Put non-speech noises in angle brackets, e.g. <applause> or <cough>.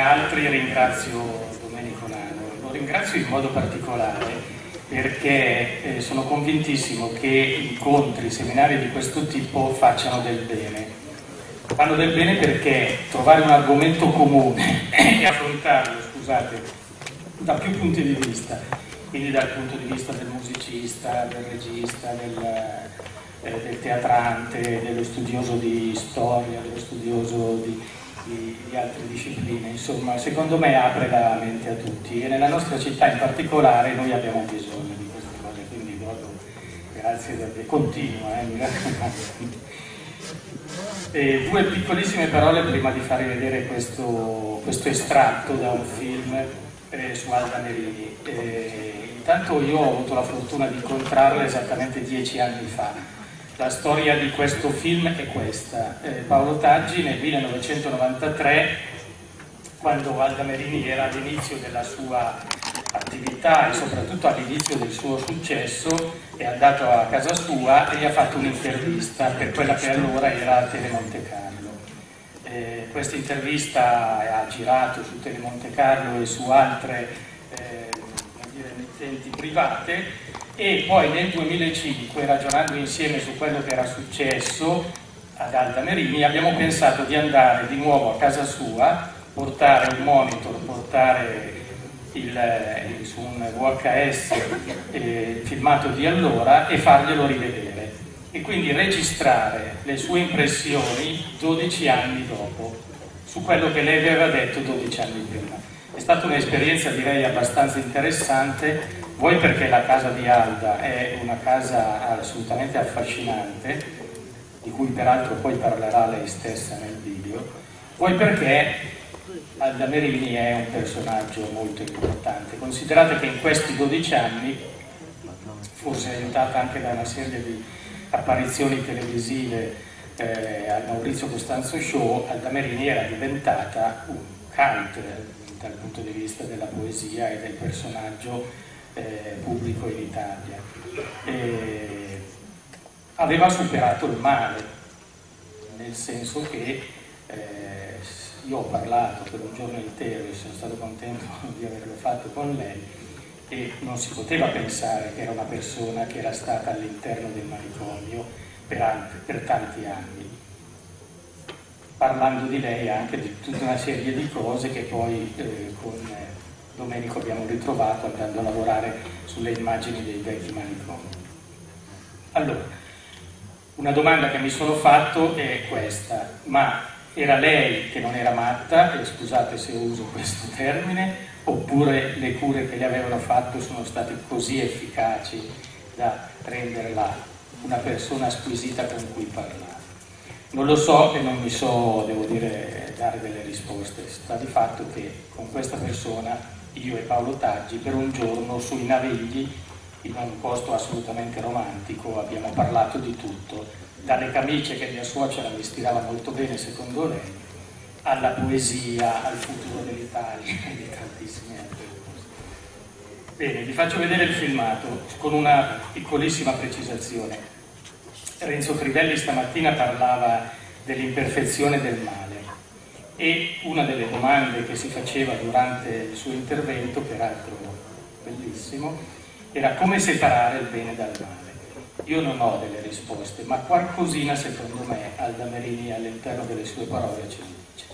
altri ringrazio Domenico Nano, lo ringrazio in modo particolare perché eh, sono convintissimo che incontri, seminari di questo tipo facciano del bene. Fanno del bene perché trovare un argomento comune <laughs> e affrontarlo, scusate, da più punti di vista, quindi dal punto di vista del musicista, del regista, del, eh, del teatrante, dello studioso di storia, dello studioso di, di, di, altre discipline, insomma, secondo me apre la mente a tutti. E nella nostra città in particolare noi abbiamo bisogno di queste cose, quindi proprio grazie davvero, continua. Eh, due piccolissime parole prima di farvi vedere questo, questo estratto da un film eh, su Alda Merini. Eh, intanto io ho avuto la fortuna di incontrarla esattamente dieci anni fa la storia di questo film è questa. Eh, Paolo Taggi nel 1993, quando Valda Merini era all'inizio della sua attività e soprattutto all'inizio del suo successo, è andato a casa sua e gli ha fatto un'intervista per quella che allora era Telemonte Carlo. Eh, questa intervista ha girato su Telemonte Carlo e su altre eh, emittenti private e poi nel 2005, ragionando insieme su quello che era successo ad Alta Merini, abbiamo pensato di andare di nuovo a casa sua, portare un monitor, portare il, il, su un VHS eh, filmato di allora e farglielo rivedere e quindi registrare le sue impressioni 12 anni dopo su quello che lei aveva detto 12 anni prima. È stata un'esperienza direi abbastanza interessante vuoi perché la casa di Alda è una casa assolutamente affascinante, di cui peraltro poi parlerà lei stessa nel video, vuoi perché Alda Merini è un personaggio molto importante. Considerate che in questi 12 anni, forse aiutata anche da una serie di apparizioni televisive eh, al Maurizio Costanzo Show, Alda Merini era diventata un cult dal punto di vista della poesia e del personaggio eh, pubblico in Italia. E aveva superato il male, nel senso che eh, io ho parlato per un giorno intero e sono stato contento <laughs> di averlo fatto con lei e non si poteva pensare che era una persona che era stata all'interno del manicomio per, per tanti anni parlando di lei anche di tutta una serie di cose che poi eh, con Domenico abbiamo ritrovato andando a lavorare sulle immagini dei vecchi manicomi. Allora, una domanda che mi sono fatto è questa, ma era lei che non era matta, e scusate se uso questo termine, oppure le cure che le avevano fatto sono state così efficaci da renderla una persona squisita con cui parlare? Non lo so e non mi so, devo dire, dare delle risposte. Sta di fatto che con questa persona io e Paolo Taggi, per un giorno sui Navigli, in un posto assolutamente romantico, abbiamo parlato di tutto, dalle camicie che mia suocera mi stirava molto bene secondo lei, alla poesia, al futuro dell'Italia <laughs> e di tantissime altre cose. Bene, vi faccio vedere il filmato con una piccolissima precisazione. Renzo Crivelli stamattina parlava dell'imperfezione del male e una delle domande che si faceva durante il suo intervento, peraltro bellissimo, era come separare il bene dal male. Io non ho delle risposte, ma qualcosina secondo me Alda Merini all'interno delle sue parole ce lo dice.